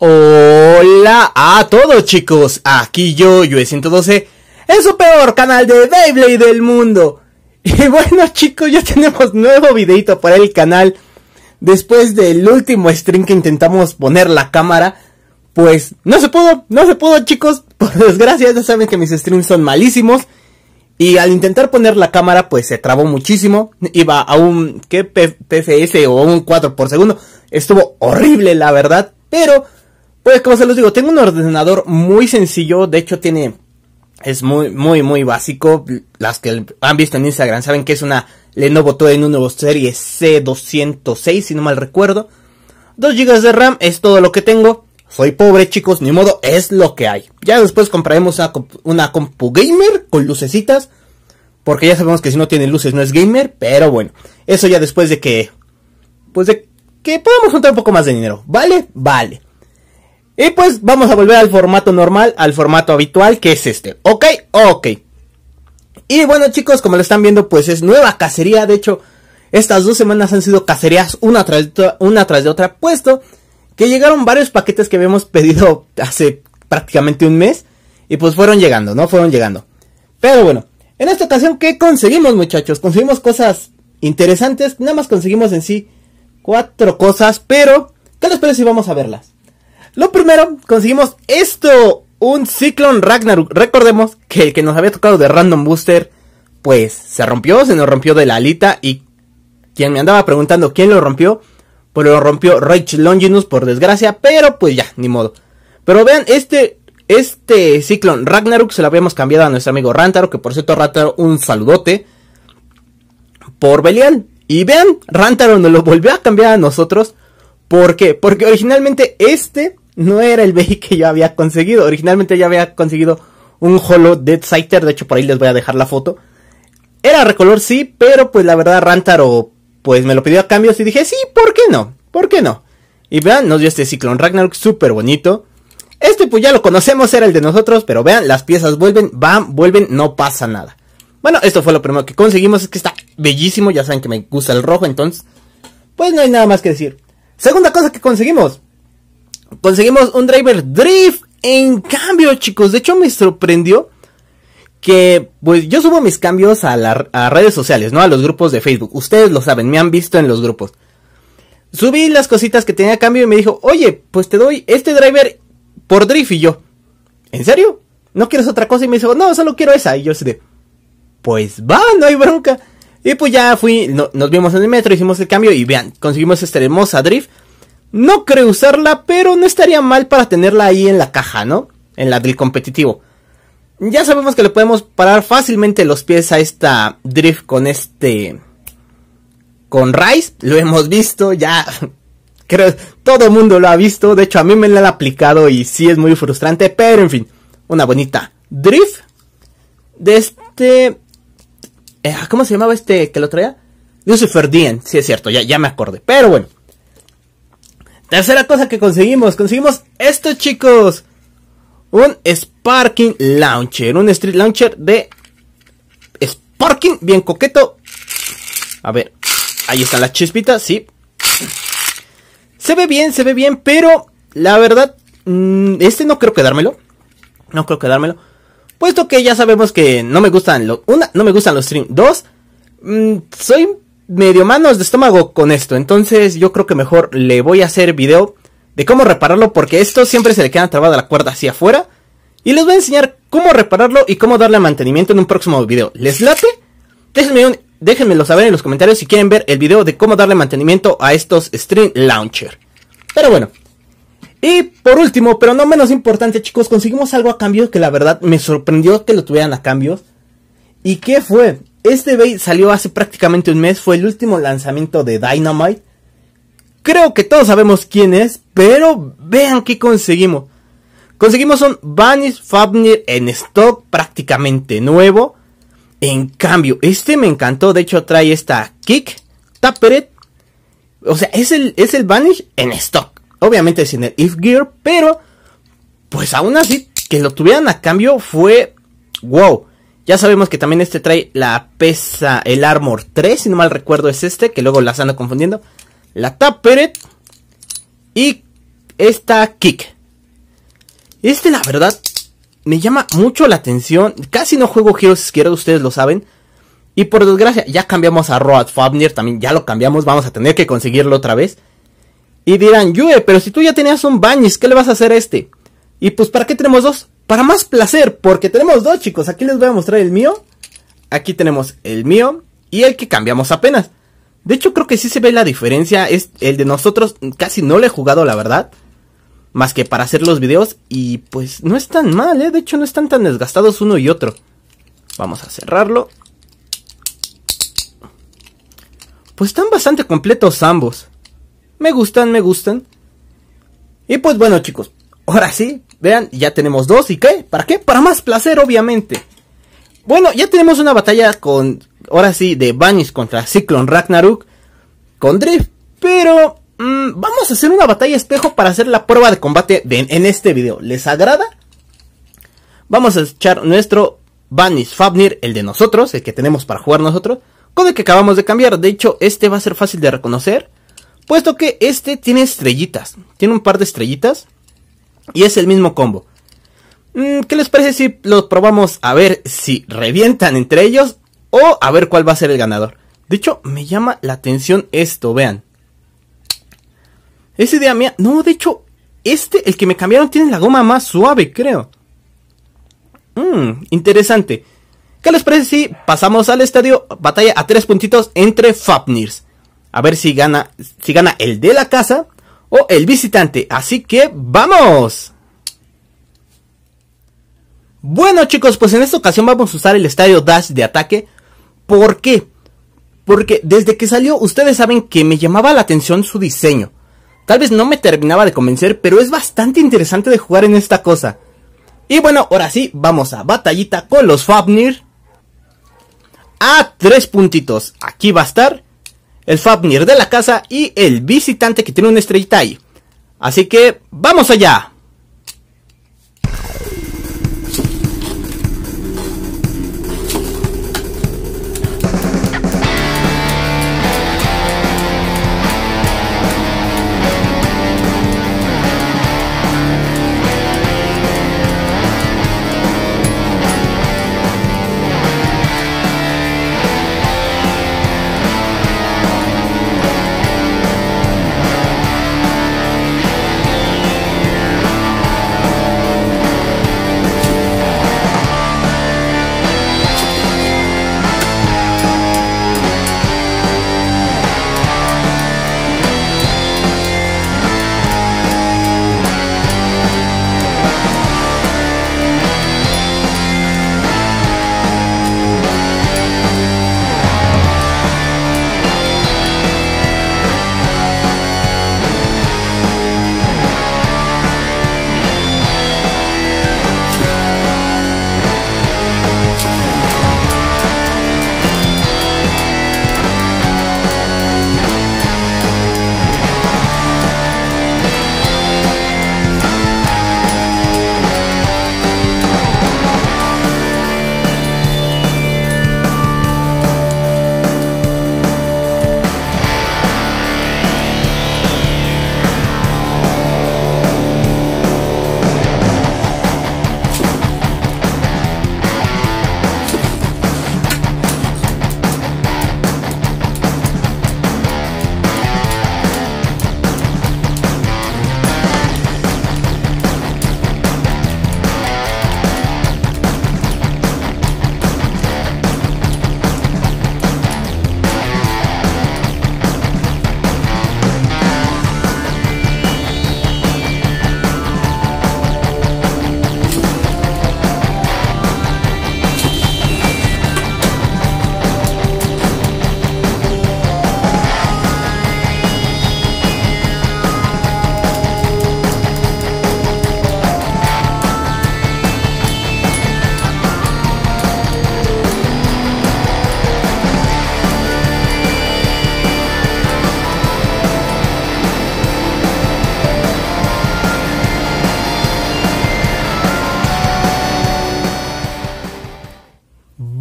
Hola a todos chicos, aquí yo, Yue112, el su peor canal de Beyblade del mundo. Y bueno chicos, ya tenemos nuevo videito para el canal. Después del último stream que intentamos poner la cámara, pues no se pudo, no se pudo chicos. Por desgracia, ya saben que mis streams son malísimos. Y al intentar poner la cámara, pues se trabó muchísimo. Iba a un, ¿qué? PFS o un 4 por segundo. Estuvo horrible, la verdad. Pero pues como se los digo, tengo un ordenador muy sencillo, de hecho tiene es muy muy muy básico. Las que han visto en Instagram saben que es una Lenovo nuevo serie C206 si no mal recuerdo. 2 GB de RAM es todo lo que tengo. Soy pobre, chicos, ni modo, es lo que hay. Ya después compraremos una, una compu gamer con lucecitas. Porque ya sabemos que si no tiene luces no es gamer. Pero bueno, eso ya después de que. Pues de que podamos juntar un poco más de dinero. ¿Vale? Vale. Y pues vamos a volver al formato normal, al formato habitual, que es este. ¿Ok? Ok. Y bueno chicos, como lo están viendo, pues es nueva cacería. De hecho, estas dos semanas han sido cacerías una tras una tras de otra. Puesto que llegaron varios paquetes que habíamos pedido hace prácticamente un mes. Y pues fueron llegando, ¿no? Fueron llegando. Pero bueno, en esta ocasión, ¿qué conseguimos muchachos? Conseguimos cosas interesantes. Nada más conseguimos en sí cuatro cosas. Pero, ¿qué les parece si vamos a verlas? Lo primero, conseguimos esto, un Cyclone Ragnarok. Recordemos que el que nos había tocado de Random Booster, pues se rompió, se nos rompió de la alita y quien me andaba preguntando quién lo rompió, pues lo rompió Rage Longinus por desgracia, pero pues ya, ni modo. Pero vean, este, este Cyclone Ragnarok se lo habíamos cambiado a nuestro amigo Rantaro, que por cierto Rantaro un saludote, por Belial. Y vean, Rantaro nos lo volvió a cambiar a nosotros. ¿Por qué? Porque originalmente este no era el BI que yo había conseguido. Originalmente ya había conseguido un Holo Dead Sighter. De hecho, por ahí les voy a dejar la foto. Era recolor, sí, pero pues la verdad Rantaro pues me lo pidió a cambios y dije, sí, ¿por qué no? ¿Por qué no? Y vean, nos dio este Cyclone Ragnarok súper bonito. Este pues ya lo conocemos, era el de nosotros, pero vean, las piezas vuelven, van, vuelven, no pasa nada. Bueno, esto fue lo primero que conseguimos, es que está bellísimo, ya saben que me gusta el rojo, entonces, pues no hay nada más que decir. Segunda cosa que conseguimos, conseguimos un driver drift. En cambio, chicos, de hecho me sorprendió que, pues yo subo mis cambios a, las redes sociales, ¿no? A los grupos de Facebook. Ustedes lo saben, me han visto en los grupos. Subí las cositas que tenía cambio y me dijo, oye, pues te doy este driver por drift. Y yo, ¿en serio? ¿No quieres otra cosa? Y me dijo, no, solo quiero esa. Y yo así de, pues va, no hay bronca. Y pues ya fui, nos vimos en el metro, hicimos el cambio y vean, conseguimos esta hermosa drift. No creo usarla, pero no estaría mal para tenerla ahí en la caja, ¿no? En la del competitivo. Ya sabemos que le podemos parar fácilmente los pies a esta drift con este... Con Rice, lo hemos visto, ya... Creo todo el mundo lo ha visto, de hecho a mí me la han aplicado y sí es muy frustrante, pero en fin, una bonita drift de este... Eh, ¿Cómo se llamaba este que lo traía? Lucifer Dien, sí es cierto, ya, ya me acordé, pero bueno. Tercera cosa que conseguimos. Conseguimos esto, chicos. Un Sparking Launcher. Un Street Launcher de Sparking. Bien coqueto. A ver. Ahí están las chispitas. Sí. Se ve bien, se ve bien. Pero la verdad. Mm, este no creo quedármelo. No creo quedármelo. Puesto que ya sabemos que no me gustan los... Una, no me gustan los stream. Dos. Mm, soy medio manos de estómago con esto. Entonces yo creo que mejor le voy a hacer video de cómo repararlo. Porque esto siempre se le queda trabada la cuerda hacia afuera. Y les voy a enseñar cómo repararlo y cómo darle mantenimiento en un próximo video. ¿Les late? Déjenme déjenmelo saber en los comentarios si quieren ver el video de cómo darle mantenimiento a estos Stream Launcher. Pero bueno. Y por último, pero no menos importante chicos, conseguimos algo a cambio que la verdad me sorprendió que lo tuvieran a cambio. ¿Y qué fue? Este Bait salió hace prácticamente un mes, fue el último lanzamiento de Dynamite. Creo que todos sabemos quién es, pero vean qué conseguimos. Conseguimos un Vanish Fabnir en stock prácticamente nuevo. En cambio, este me encantó, de hecho trae esta Kick Taperet. O sea, es el, es el Vanish en stock. Obviamente sin el If Gear, pero pues aún así que lo tuvieran a cambio fue wow. Ya sabemos que también este trae la pesa, el Armor 3, si no mal recuerdo es este, que luego las ando confundiendo. La Taperet. Y esta Kick. Este, la verdad, me llama mucho la atención. Casi no juego Heroes Izquierdo, ustedes lo saben. Y por desgracia, ya cambiamos a Road Fabnir, también ya lo cambiamos, vamos a tener que conseguirlo otra vez. Y dirán, Yue, pero si tú ya tenías un Banis, ¿qué le vas a hacer a este? Y pues, ¿para qué tenemos dos? Para más placer, porque tenemos dos, chicos. Aquí les voy a mostrar el mío. Aquí tenemos el mío y el que cambiamos apenas. De hecho, creo que sí se ve la diferencia. Es el de nosotros, casi no lo he jugado, la verdad. Más que para hacer los videos. Y pues no es tan mal, ¿eh? De hecho, no están tan desgastados uno y otro. Vamos a cerrarlo. Pues están bastante completos ambos. Me gustan, me gustan. Y pues bueno, chicos. Ahora sí, vean, ya tenemos dos. ¿Y qué? ¿Para qué? Para más placer, obviamente. Bueno, ya tenemos una batalla con ahora sí, de Vanish contra Cyclone Ragnarok con Drift. Pero mm, vamos a hacer una batalla espejo para hacer la prueba de combate en este video. ¿Les agrada? Vamos a echar nuestro Vanish Fabnir, el de nosotros, el que tenemos para jugar nosotros, con el que acabamos de cambiar. De hecho, este va a ser fácil de reconocer, puesto que este tiene estrellitas. Tiene un par de estrellitas y es el mismo combo. Mm, ¿Qué les parece si los probamos a ver si revientan entre ellos o a ver cuál va a ser el ganador. De hecho, me llama la atención esto, vean. Esa idea mía. No, de hecho, este, el que me cambiaron, tiene la goma más suave, creo. Mmm, interesante. ¿Qué les parece si pasamos al estadio? Batalla a tres puntitos entre Fapnirs. A ver si gana, si gana el de la casa o el visitante. Así que, ¡vamos! Bueno chicos, pues en esta ocasión vamos a usar el estadio Dash de ataque ¿Por qué? Porque desde que salió ustedes saben que me llamaba la atención su diseño. Tal vez no me terminaba de convencer, pero es bastante interesante de jugar en esta cosa. Y bueno, ahora sí, vamos a batallita con los Fabnir. A tres puntitos. Aquí va a estar el Fabnir de la casa y el visitante que tiene una estrellita ahí. Así que, ¡vamos allá!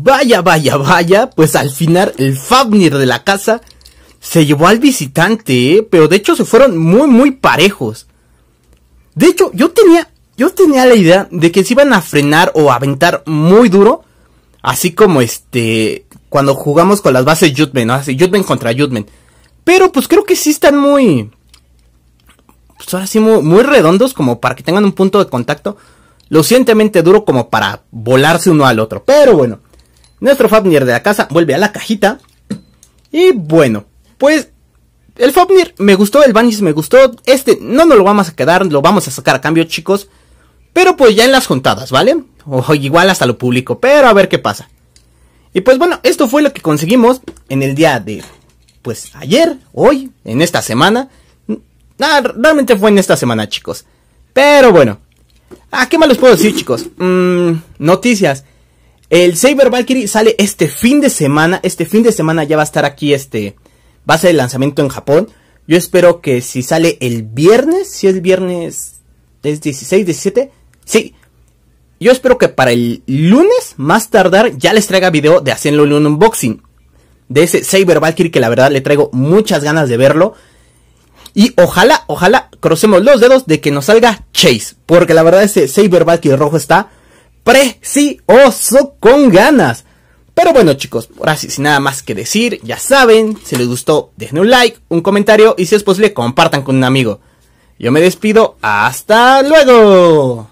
Vaya, vaya, vaya, pues al final el Fabnir de la casa se llevó al visitante, ¿eh? pero de hecho se fueron muy, muy parejos. De hecho, yo tenía, yo tenía la idea de que se iban a frenar o a aventar muy duro. Así como este, cuando jugamos con las bases Jutman, ¿no? Así, Jutman contra Jutman. Pero pues creo que sí están muy, pues ahora sí muy, muy redondos como para que tengan un punto de contacto lo suficientemente duro como para volarse uno al otro. Pero bueno, nuestro Fafnir de la casa vuelve a la cajita. Y bueno, pues el Fafnir me gustó, el Vanish me gustó. Este no nos lo vamos a quedar, lo vamos a sacar a cambio, chicos. Pero pues ya en las juntadas, ¿vale? O igual hasta lo publico, pero a ver qué pasa. Y pues bueno, esto fue lo que conseguimos en el día de, pues ayer, hoy, en esta semana. Nada, realmente fue en esta semana, chicos. Pero bueno, Ah, ¿qué más les puedo decir, chicos? Mm, noticias. El Saber Valkyrie sale este fin de semana. Este fin de semana ya va a estar aquí, este. Va a ser el lanzamiento en Japón. Yo espero que si sale el viernes, si es viernes. ¿Es 16, 17? Sí. Yo espero que para el lunes, más tardar, ya les traiga video de hacerlo un unboxing. De ese Saber Valkyrie que la verdad le traigo muchas ganas de verlo. Y ojalá, ojalá crucemos los dedos de que nos salga Chase. Porque la verdad ese Saber Valkyrie rojo está precioso con ganas. Pero bueno chicos, ahora sí, sin nada más que decir, ya saben, si les gustó, dejen un like, un comentario y si es posible, compartan con un amigo. Yo me despido, hasta luego.